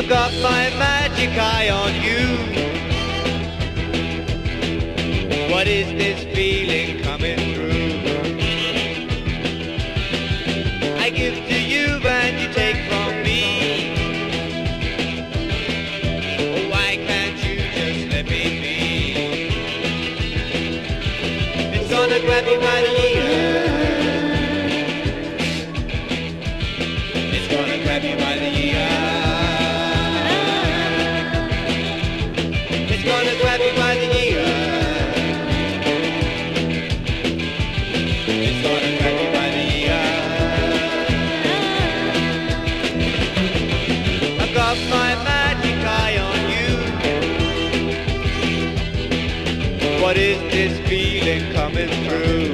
I've got my magic eye on you. What is this feeling coming through? I give to you and you take from me. Why can't you just let me be? It's gonna grab me by the ear. It's gonna grab me by the ear. What is this feeling coming through?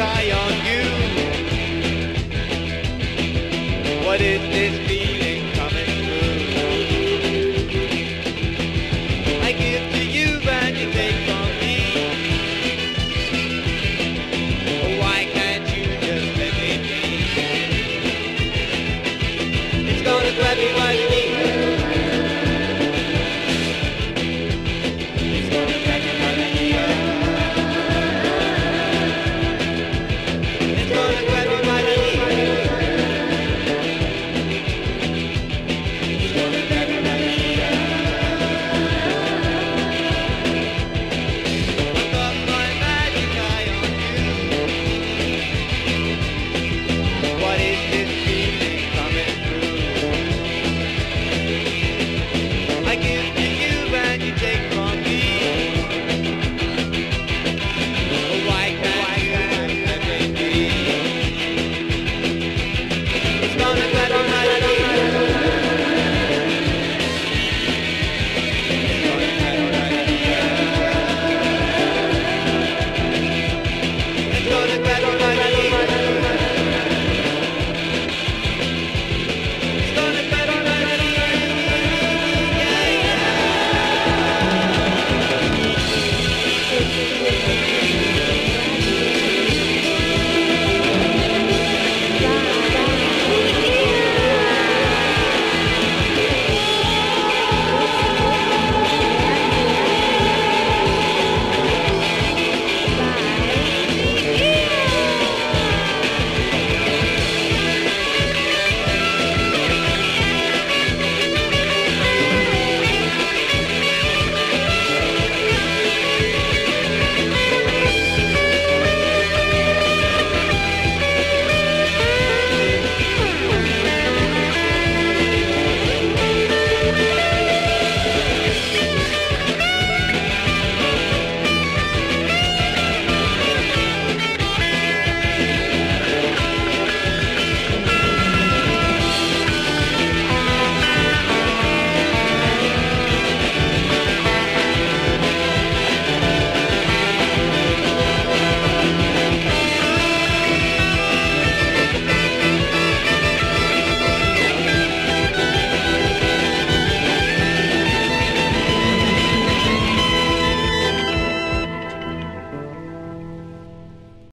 Eye on you. What is this